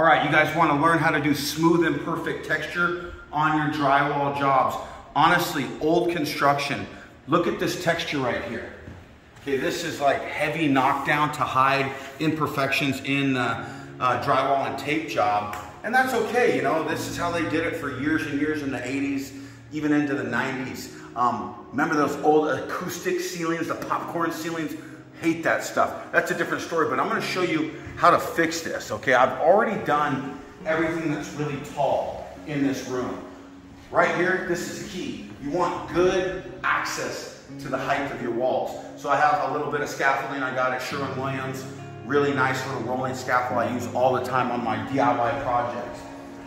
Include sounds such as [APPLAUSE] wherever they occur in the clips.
All right, you guys wanna learn how to do smooth and perfect texture on your drywall jobs. Honestly, old construction, look at this texture right here. Okay, this is like heavy knockdown to hide imperfections in the uh, drywall and tape job. And that's okay, you know, this is how they did it for years and years in the 80s, even into the 90s. Um, remember those old acoustic ceilings, the popcorn ceilings? Hate that stuff. That's a different story, but I'm gonna show you how to fix this, okay? I've already done everything that's really tall in this room. Right here, this is the key. You want good access to the height of your walls. So I have a little bit of scaffolding I got at Sherwin-Williams. Really nice little rolling scaffold I use all the time on my DIY projects.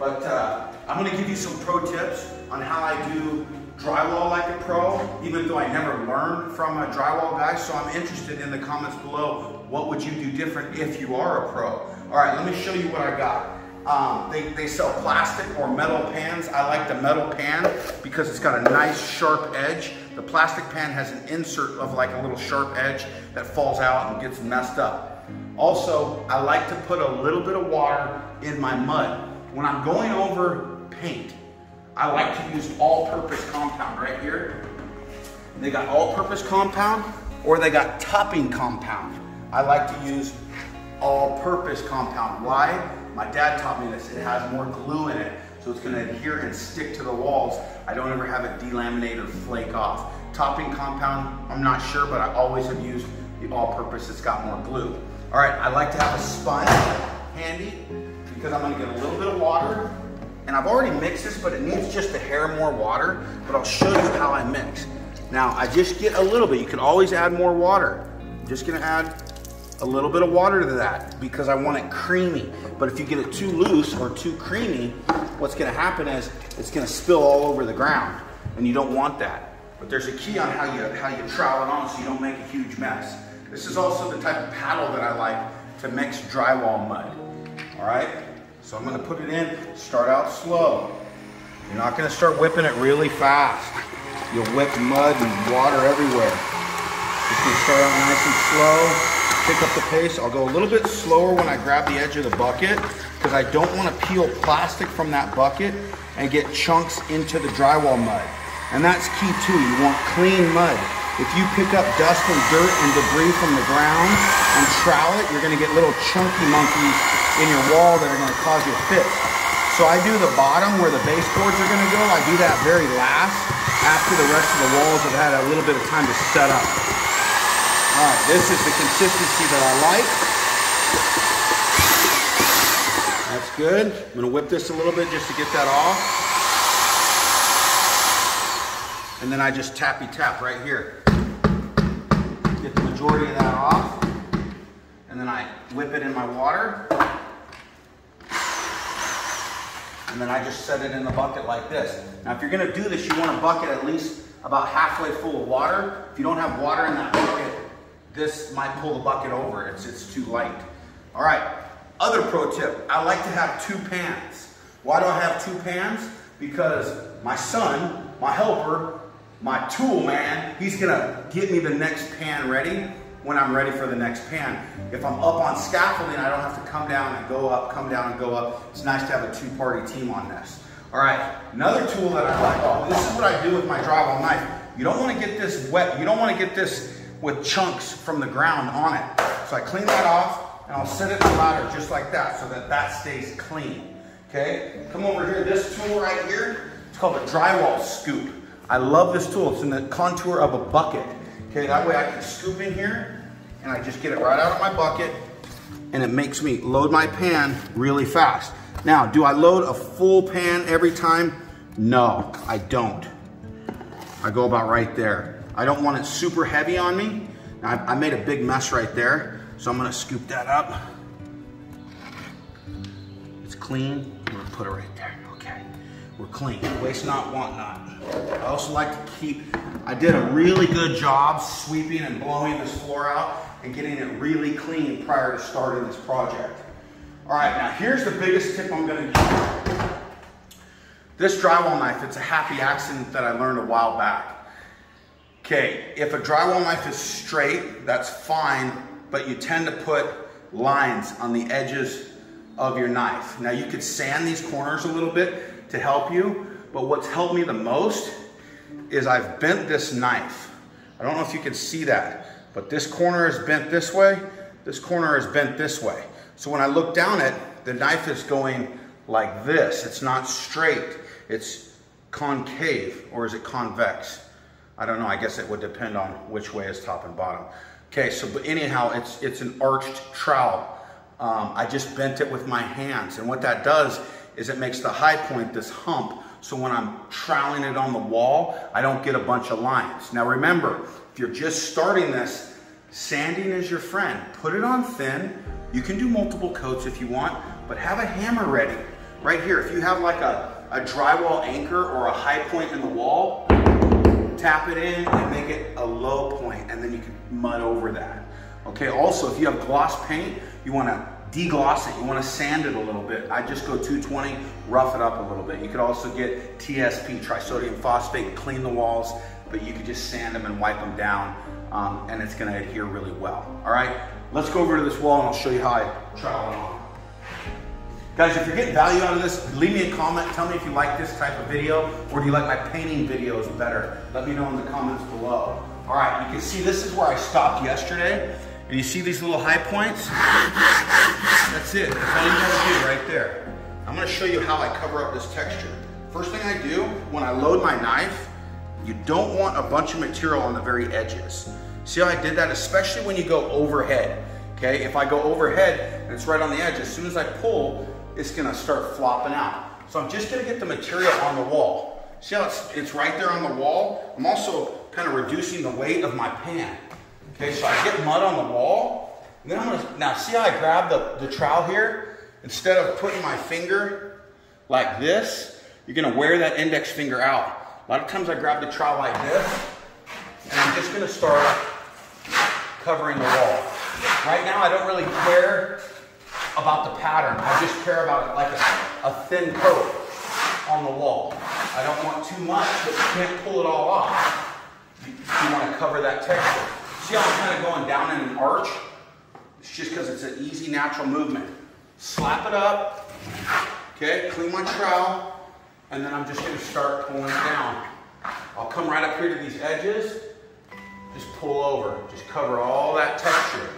But uh, I'm gonna give you some pro tips on how I do drywall like a pro, even though I never learned from a drywall guy. So I'm interested in the comments below. What would you do different if you are a pro? All right, let me show you what I got. Um, they, they sell plastic or metal pans. I like the metal pan because it's got a nice sharp edge. The plastic pan has an insert of like a little sharp edge that falls out and gets messed up. Also, I like to put a little bit of water in my mud. When I'm going over paint, I like to use all-purpose compound right here. They got all-purpose compound or they got topping compound. I like to use all-purpose compound. Why? My dad taught me this. It has more glue in it, so it's gonna adhere and stick to the walls. I don't ever have it delaminate or flake off. Topping compound, I'm not sure, but I always have used the all-purpose. It's got more glue. All right, I like to have a sponge handy because I'm gonna get a little bit of water and I've already mixed this, but it needs just a hair more water, but I'll show you how I mix. Now, I just get a little bit. You can always add more water. I'm just gonna add a little bit of water to that because I want it creamy. But if you get it too loose or too creamy, what's gonna happen is it's gonna spill all over the ground and you don't want that. But there's a key on how you, how you trowel it on so you don't make a huge mess. This is also the type of paddle that I like to mix drywall mud, all right? So I'm gonna put it in, start out slow. You're not gonna start whipping it really fast. You'll whip mud and water everywhere. Just gonna start out nice and slow pick up the pace. I'll go a little bit slower when I grab the edge of the bucket because I don't want to peel plastic from that bucket and get chunks into the drywall mud. And that's key too, you want clean mud. If you pick up dust and dirt and debris from the ground and trowel it, you're gonna get little chunky monkeys in your wall that are gonna cause you fits. So I do the bottom where the baseboards are gonna go. I do that very last after the rest of the walls have had a little bit of time to set up. All right, this is the consistency that I like. That's good. I'm gonna whip this a little bit just to get that off. And then I just tappy tap right here. Get the majority of that off. And then I whip it in my water. And then I just set it in the bucket like this. Now if you're gonna do this, you want a bucket at least about halfway full of water. If you don't have water in that bucket, this might pull the bucket over. It's, it's too light. All right, other pro tip. I like to have two pans. Why do I have two pans? Because my son, my helper, my tool man, he's gonna get me the next pan ready when I'm ready for the next pan. If I'm up on scaffolding, I don't have to come down and go up, come down and go up. It's nice to have a two-party team on this. All right, another tool that I like, oh, this is what I do with my drywall knife. You don't wanna get this wet, you don't wanna get this with chunks from the ground on it. So I clean that off and I'll set it in the ladder just like that so that that stays clean. Okay, come over here. This tool right here, it's called a drywall scoop. I love this tool. It's in the contour of a bucket. Okay, that way I can scoop in here and I just get it right out of my bucket and it makes me load my pan really fast. Now, do I load a full pan every time? No, I don't. I go about right there. I don't want it super heavy on me. I, I made a big mess right there, so I'm gonna scoop that up. It's clean, I'm gonna put it right there, okay. We're clean, waste not, want not. I also like to keep, I did a really good job sweeping and blowing this floor out and getting it really clean prior to starting this project. All right, now here's the biggest tip I'm gonna give you. This drywall knife, it's a happy accident that I learned a while back. Okay, if a drywall knife is straight, that's fine, but you tend to put lines on the edges of your knife. Now you could sand these corners a little bit to help you, but what's helped me the most is I've bent this knife. I don't know if you can see that, but this corner is bent this way, this corner is bent this way. So when I look down it, the knife is going like this. It's not straight, it's concave, or is it convex? I don't know, I guess it would depend on which way is top and bottom. Okay, so but anyhow, it's, it's an arched trowel. Um, I just bent it with my hands. And what that does is it makes the high point this hump. So when I'm troweling it on the wall, I don't get a bunch of lines. Now remember, if you're just starting this, sanding is your friend. Put it on thin. You can do multiple coats if you want, but have a hammer ready. Right here, if you have like a, a drywall anchor or a high point in the wall, tap it in and make it a low point, and then you can mud over that. Okay, also, if you have gloss paint, you wanna degloss it, you wanna sand it a little bit. I just go 220, rough it up a little bit. You could also get TSP, trisodium phosphate, clean the walls, but you could just sand them and wipe them down, um, and it's gonna adhere really well. All right, let's go over to this wall and I'll show you how I trowel it on. Guys, if you're getting value out of this, leave me a comment. Tell me if you like this type of video or do you like my painting videos better? Let me know in the comments below. All right, you can see this is where I stopped yesterday. And you see these little high points? That's it, that's all you gotta do right there. I'm gonna show you how I cover up this texture. First thing I do, when I load my knife, you don't want a bunch of material on the very edges. See how I did that? Especially when you go overhead, okay? If I go overhead and it's right on the edge, as soon as I pull, it's gonna start flopping out. So I'm just gonna get the material on the wall. See how it's, it's right there on the wall? I'm also kind of reducing the weight of my pan. Okay, so I get mud on the wall, and then I'm gonna, now see how I grab the, the trowel here? Instead of putting my finger like this, you're gonna wear that index finger out. A lot of times I grab the trowel like this, and I'm just gonna start covering the wall. Right now I don't really care about the pattern. I just care about it like a, a thin coat on the wall. I don't want too much, but you can't pull it all off. You, you want to cover that texture. See how I'm kind of going down in an arch? It's just because it's an easy, natural movement. Slap it up, okay, clean my trowel, and then I'm just gonna start pulling it down. I'll come right up here to these edges, just pull over, just cover all that texture.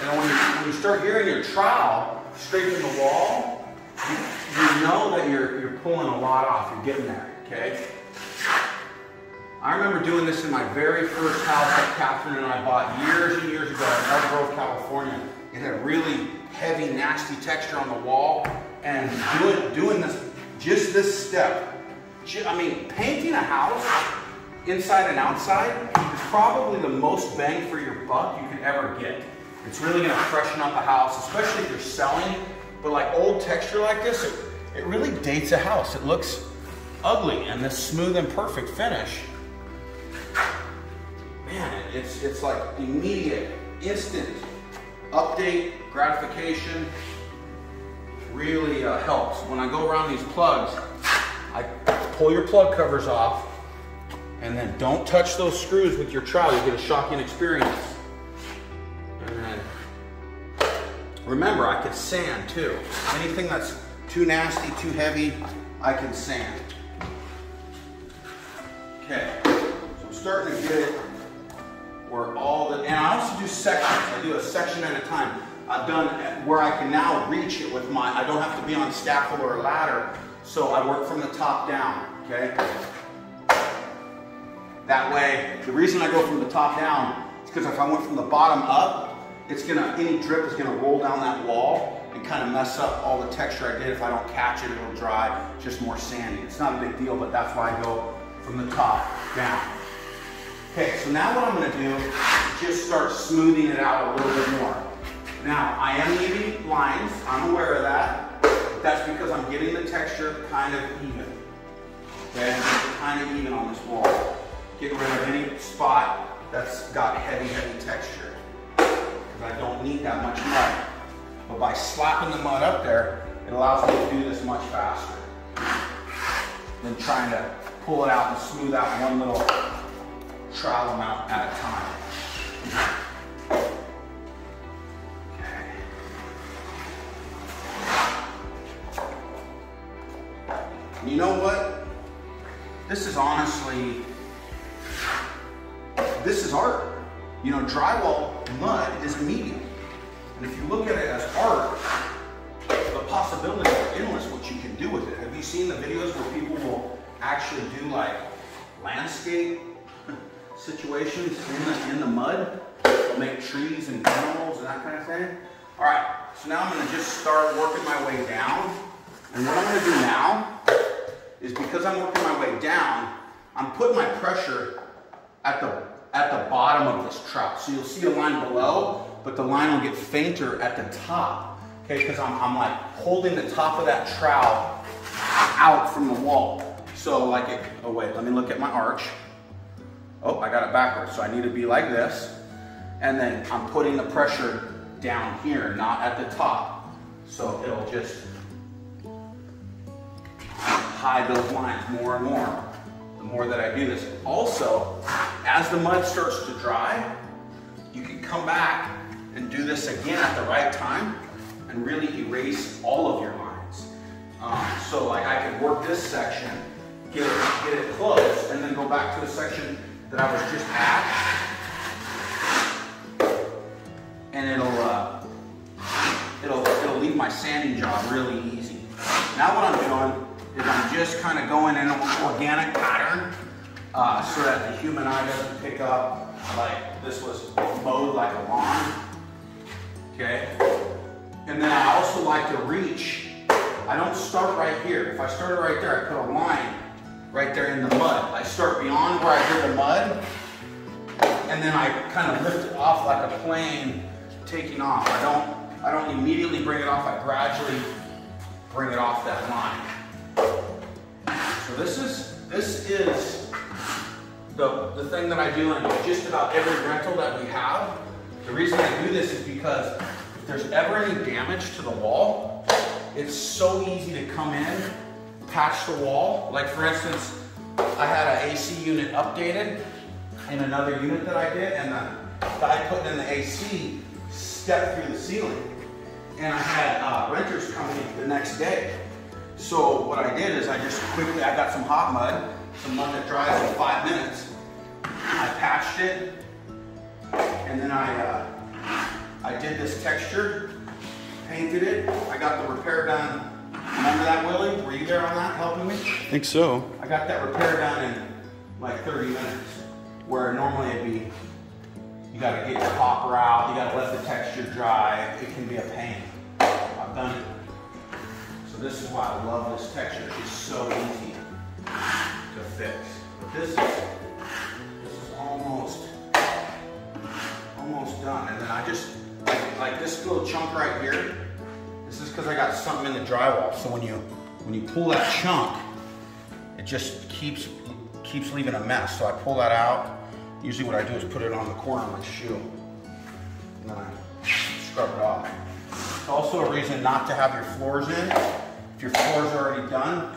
And when you, when you start hearing your trowel scraping the wall, you, you know that you're, you're pulling a lot off. You're getting there, okay? I remember doing this in my very first house that Catherine and I bought years and years ago in Elk Grove, California. It had really heavy, nasty texture on the wall. And doing, doing this, just this step, I mean, painting a house inside and outside is probably the most bang for your buck you could ever get. It's really gonna freshen up a house, especially if you're selling. But like old texture like this, it, it really dates a house. It looks ugly and this smooth and perfect finish. Man, it's, it's like immediate, instant update, gratification. Really uh, helps. When I go around these plugs, I pull your plug covers off and then don't touch those screws with your trowel. You get a shocking experience. Remember, I can sand too. Anything that's too nasty, too heavy, I can sand. Okay, so I'm starting to get it where all the, and I also do sections. I do a section at a time. I've done where I can now reach it with my, I don't have to be on scaffold or a ladder, so I work from the top down, okay? That way, the reason I go from the top down is because if I went from the bottom up, it's gonna, any drip is gonna roll down that wall and kind of mess up all the texture I did. If I don't catch it, it'll dry, just more sandy. It's not a big deal, but that's why I go from the top down. Okay, so now what I'm gonna do is just start smoothing it out a little bit more. Now, I am leaving lines, I'm aware of that. But that's because I'm getting the texture kind of even. Okay, kind of even on this wall. Getting rid of any spot that's got heavy, heavy texture because I don't need that much mud. But by slapping the mud up there, it allows me to do this much faster than trying to pull it out and smooth out one little trowel amount at a time. you know what? This is honestly, this is art. You know, drywall mud is a medium. And if you look at it as art, the possibilities are endless what you can do with it. Have you seen the videos where people will actually do like landscape [LAUGHS] situations in the, in the mud? They'll make trees and animals and that kind of thing. All right, so now I'm gonna just start working my way down. And what I'm gonna do now is because I'm working my way down, I'm putting my pressure at the, at the bottom of this trowel. So you'll see a line below, but the line will get fainter at the top, okay? Because I'm, I'm like holding the top of that trowel out from the wall. So like it, oh wait, let me look at my arch. Oh, I got it backwards. So I need to be like this. And then I'm putting the pressure down here, not at the top. So it'll just hide those lines more and more the more that I do this. Also, as the mud starts to dry, you can come back and do this again at the right time and really erase all of your lines. Um, so like I could work this section, get it, get it close, and then go back to the section that I was just at, and it'll, uh, it'll, it'll leave my sanding job really easy. Now what I'm doing is I'm just kind of going in an organic uh, so that the human eye doesn't pick up like this was mowed like a lawn. Okay? And then I also like to reach. I don't start right here. If I started right there, I put a line right there in the mud. I start beyond where I hear the mud, and then I kind of lift it off like a plane taking off. I don't, I don't immediately bring it off. I gradually bring it off that line. So this is, this is the, the thing that I do in just about every rental that we have. The reason I do this is because if there's ever any damage to the wall, it's so easy to come in, patch the wall. Like for instance, I had an AC unit updated in another unit that I did, and the guy putting in the AC stepped through the ceiling. And I had uh, renters coming the next day. So what I did is I just quickly, I got some hot mud, some mud that dries in five minutes. I patched it, and then I, uh, I did this texture, painted it. I got the repair done. Remember that, Willie? Were you there on that, helping me? I think so. I got that repair done in like 30 minutes, where normally it'd be, you gotta get your hopper out, you gotta let the texture dry. It can be a pain. I've done it So this is why I love this texture. It's so easy to fix. But this is, this is almost, almost done. And then I just, like, this little chunk right here, this is because I got something in the drywall. So when you, when you pull that chunk, it just keeps, keeps leaving a mess. So I pull that out. Usually what I do is put it on the corner of my shoe. And then I scrub it off. It's also a reason not to have your floors in if your floor's are already done,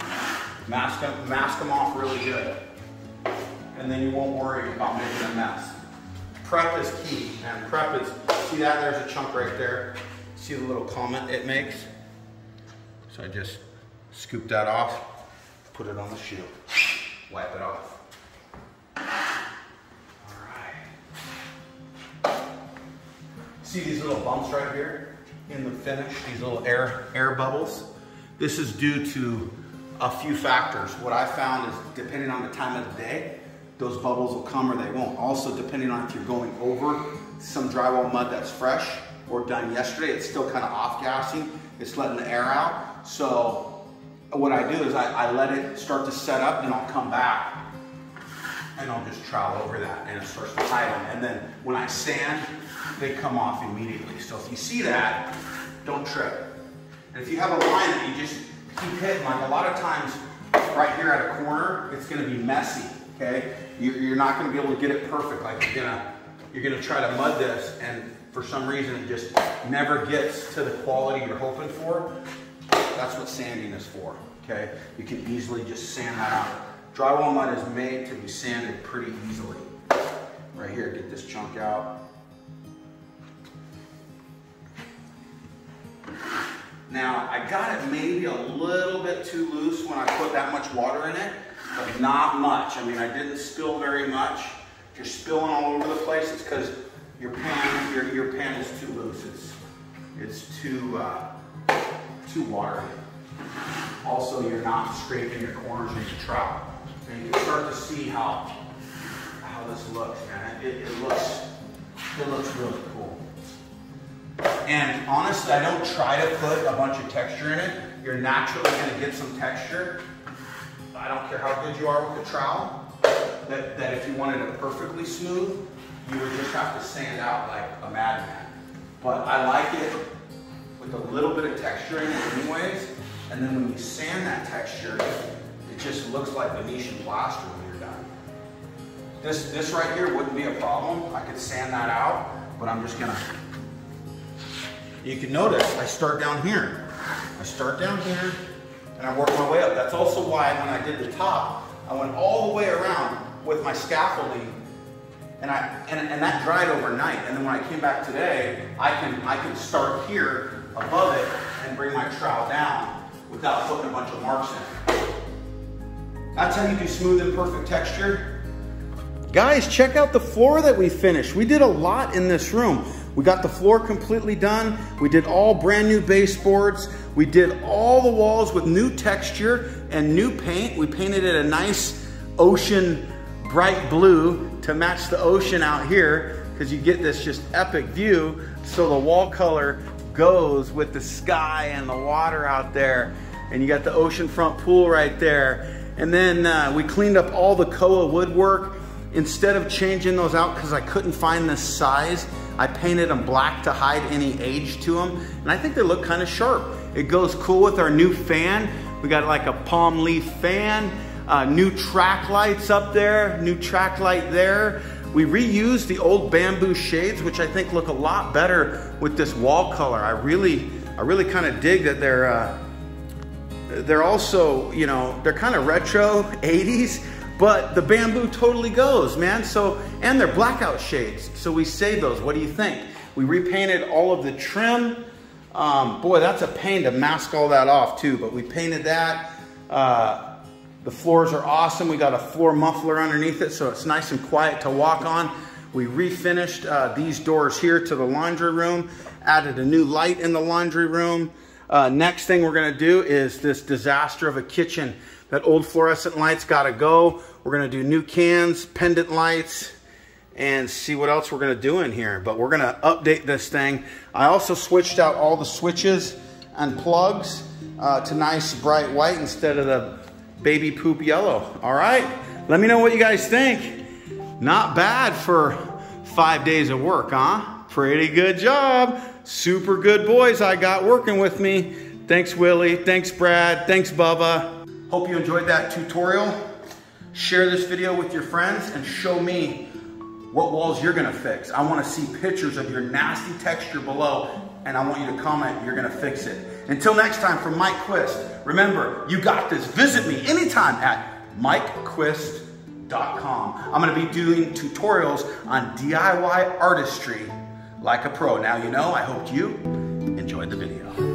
mask them, mask them off really good. And then you won't worry about making a mess. Prep is key, and prep is, see that? There's a chunk right there. See the little comment it makes? So I just scoop that off, put it on the shoe, wipe it off. All right. See these little bumps right here in the finish, these little air, air bubbles? This is due to a few factors. What I found is depending on the time of the day, those bubbles will come or they won't. Also, depending on if you're going over some drywall mud that's fresh or done yesterday, it's still kind of off-gassing. It's letting the air out. So what I do is I, I let it start to set up and I'll come back and I'll just trowel over that and it starts to hide them. And then when I sand, they come off immediately. So if you see that, don't trip. And if you have a line that you just keep hitting, like a lot of times right here at a corner, it's gonna be messy, okay? You're not gonna be able to get it perfect. Like you're gonna, you're gonna try to mud this and for some reason it just never gets to the quality you're hoping for. That's what sanding is for, okay? You can easily just sand that out. Drywall mud is made to be sanded pretty easily. Right here, get this chunk out. Now, I got it maybe a little bit too loose when I put that much water in it, but not much. I mean, I didn't spill very much. If you're spilling all over the place, it's because your pan, your, your pan is too loose. It's, it's too, uh, too watery. Also, you're not scraping your corners of your trowel. And you can start to see how, how this looks, man. It, it looks, it looks really cool. And honestly, I don't try to put a bunch of texture in it. You're naturally gonna get some texture. I don't care how good you are with the trowel, that, that if you wanted it perfectly smooth, you would just have to sand out like a madman. But I like it with a little bit of texture in it anyways. And then when you sand that texture, it just looks like Venetian plaster when you're done. This, this right here wouldn't be a problem. I could sand that out, but I'm just gonna you can notice I start down here. I start down here and I work my way up. That's also why when I did the top, I went all the way around with my scaffolding and I and, and that dried overnight. And then when I came back today, I can I can start here above it and bring my trowel down without putting a bunch of marks in. That's how you do smooth and perfect texture. Guys, check out the floor that we finished. We did a lot in this room. We got the floor completely done. We did all brand new baseboards. We did all the walls with new texture and new paint. We painted it a nice ocean bright blue to match the ocean out here because you get this just epic view. So the wall color goes with the sky and the water out there. And you got the oceanfront pool right there. And then uh, we cleaned up all the koa woodwork. Instead of changing those out because I couldn't find the size, I painted them black to hide any age to them. And I think they look kind of sharp. It goes cool with our new fan. We got like a palm leaf fan, uh, new track lights up there, new track light there. We reused the old bamboo shades, which I think look a lot better with this wall color. I really, I really kind of dig that they're, uh, they're also, you know, they're kind of retro 80s, but the bamboo totally goes, man. So, and they're blackout shades. So we save those. What do you think? We repainted all of the trim. Um, boy, that's a pain to mask all that off too, but we painted that. Uh, the floors are awesome. We got a floor muffler underneath it, so it's nice and quiet to walk on. We refinished uh, these doors here to the laundry room, added a new light in the laundry room. Uh, next thing we're gonna do is this disaster of a kitchen. That old fluorescent light's gotta go. We're gonna do new cans, pendant lights, and see what else we're gonna do in here. But we're gonna update this thing. I also switched out all the switches and plugs uh, to nice bright white instead of the baby poop yellow. All right, let me know what you guys think. Not bad for five days of work, huh? Pretty good job. Super good boys I got working with me. Thanks, Willie. Thanks, Brad. Thanks, Bubba. Hope you enjoyed that tutorial. Share this video with your friends and show me what walls you're gonna fix. I wanna see pictures of your nasty texture below and I want you to comment you're gonna fix it. Until next time, from Mike Quist, remember, you got this. Visit me anytime at mikequist.com. I'm gonna be doing tutorials on DIY artistry like a pro. Now you know, I hope you enjoyed the video.